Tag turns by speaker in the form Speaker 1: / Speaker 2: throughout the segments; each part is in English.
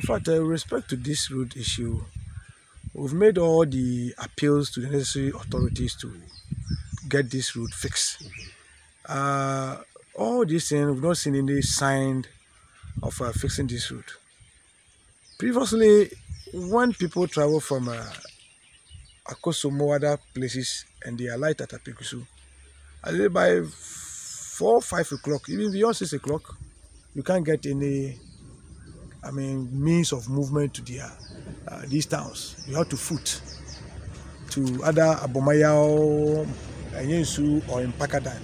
Speaker 1: fact, uh, with respect to this road issue, we've made all the appeals to the necessary authorities to get this road fixed. Uh, all these things, we've not seen any sign of uh, fixing this road. Previously, when people travel from uh, Akosomo, other places, and they alight at say by four, five o'clock, even beyond six o'clock, you can't get any, I mean, means of movement to their uh, these towns. You have to foot to other Abomayao, Yensu, or in Pakadan.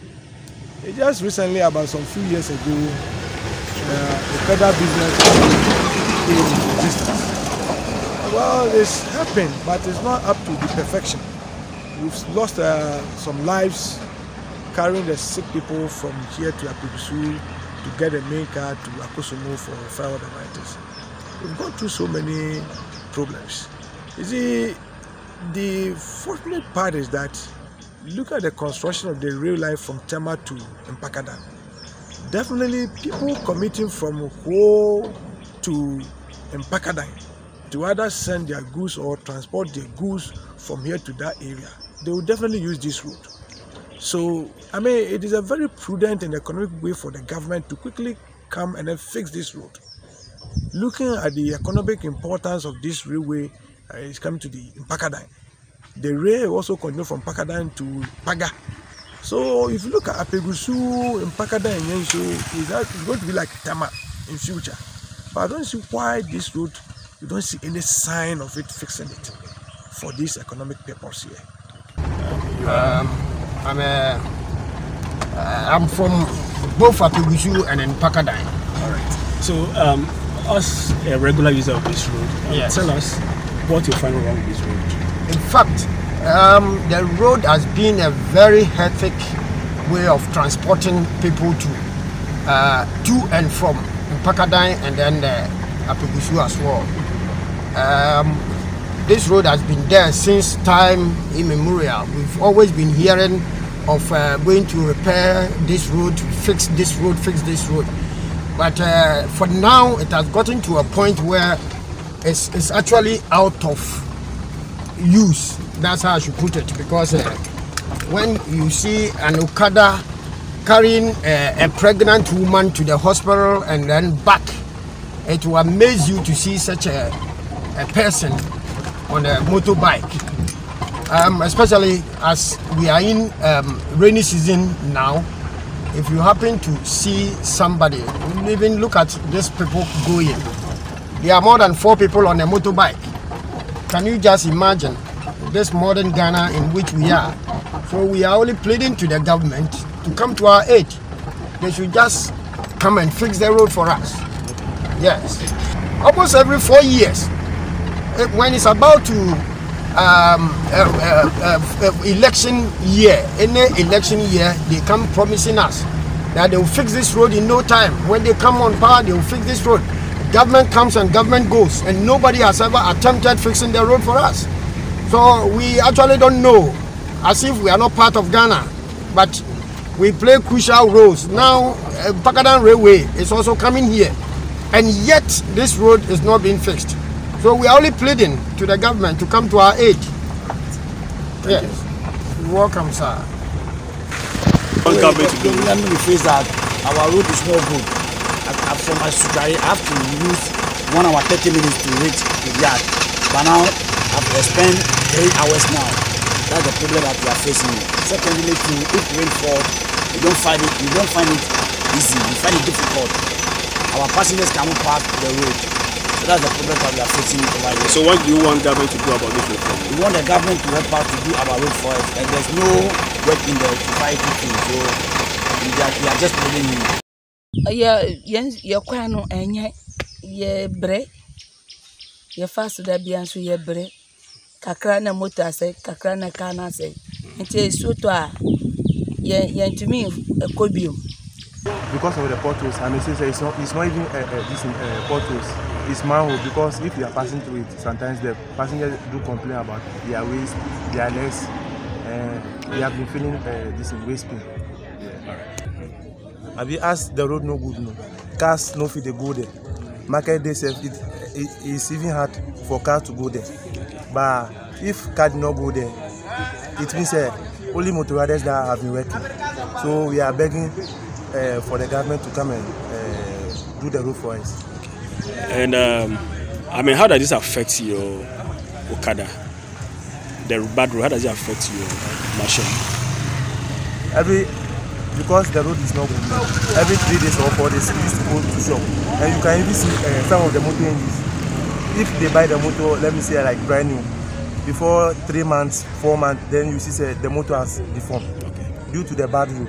Speaker 1: It just recently, about some few years ago, uh, the federal business came into existence. Well, it's happened, but it's not up to the perfection. We've lost uh, some lives carrying the sick people from here to Apegusu to get a main car to Akosombo for fire devices. We've gone through so many problems. You see, the fortunate part is that look at the construction of the rail line from Tema to Mpakadan. Definitely, people commuting from Ho to Mpakadan to either send their goods or transport their goods from here to that area, they will definitely use this route. So, I mean, it is a very prudent and economic way for the government to quickly come and then fix this road. Looking at the economic importance of this railway, uh, is coming to the Mpakadan. The rail also continue from Mpakadan to Paga. So, if you look at Apegusu, Mpakadan, and Yenso, it's going to be like Tema in future. But I don't see why this road, you don't see any sign of it fixing it for this economic purpose here.
Speaker 2: Um, I'm a, uh, I'm from both Apegusu and then Mpakadan.
Speaker 3: All right. So, um, us a regular user of this road, um,
Speaker 2: Yes.
Speaker 3: tell us what you find wrong with this road.
Speaker 2: In fact, um, the road has been a very hectic way of transporting people to uh, to and from Mpakadan and then uh, Apegusu as well. Um, this road has been there since time immemorial. We've always been hearing of uh, going to repair this road, fix this road, fix this road. But uh, for now, it has gotten to a point where it's, it's actually out of use. That's how I should put it. Because uh, when you see an Okada carrying uh, a pregnant woman to the hospital and then back, it will amaze you to see such a, a person on a motorbike. Um, especially as we are in um, rainy season now, if you happen to see somebody, even look at these people going. There are more than four people on a motorbike. Can you just imagine this modern Ghana in which we are? So we are only pleading to the government to come to our aid. They should just come and fix the road for us. Yes. Almost every four years, when it's about to um, uh, uh, election year, any election year, they come promising us that they will fix this road in no time. When they come on power, they will fix this road. Government comes and government goes, and nobody has ever attempted fixing the road for us. So we actually don't know, as if we are not part of Ghana, but we play crucial roles. Now, uh, Mpakadan Railway is also coming here, and yet this road is not being fixed. So we are only pleading to the government to come to our aid. Yes. You're welcome, sir.
Speaker 3: What government to do?
Speaker 4: Let me face that our road is not good. I, I, from Asukari, I have to use one hour thirty minutes to reach the yard. But now I've spent three hours now. That's the problem that we are facing. Secondly, too, if rain fall, you don't find it. You don't find it easy. You find it difficult. Our passengers cannot pass the road. So that's the problem that we are facing over here.
Speaker 3: So, what do you want government to do about this reform?
Speaker 4: we want the government to help us to do our road for us and there's no work in the society too so we are, we are just living in
Speaker 5: yɛ yɛn yɛ kwan no ɛnyɛ yɛ brɛ yɛfa so da bia nso yɛ brɛ kakra na moto asɛ kakra na kaa no asɛ nti esuo tɔ a yɛn yɛntumi ɛkɔ biom
Speaker 6: because of the potholes and they say say it's not it's not even uh, uh, this uh, potholes. It's manhole because if you are passing through it sometimes the passengers do complain about their waist their legs uh, they have been feeling uh, this waist pain. Yeah. abi as the road no good no? Cars no fit dey go there. Market day sef it it, it's even hard for car to go there. But if car not go there it means uh, only motor riders that have been working. So we are begging uh, for the government to come and uh, do the road for us.
Speaker 3: And um, I mean, how does this affect your Okada? The bad road, how does it affect your machine?
Speaker 6: every because the road is not good every three days or four days we used to go to shop and you can even see uh, some of the motor engines if they buy the motor let me say like brand new before three months four months then you see say the motor has deformed
Speaker 3: Okay.
Speaker 6: due to the bad road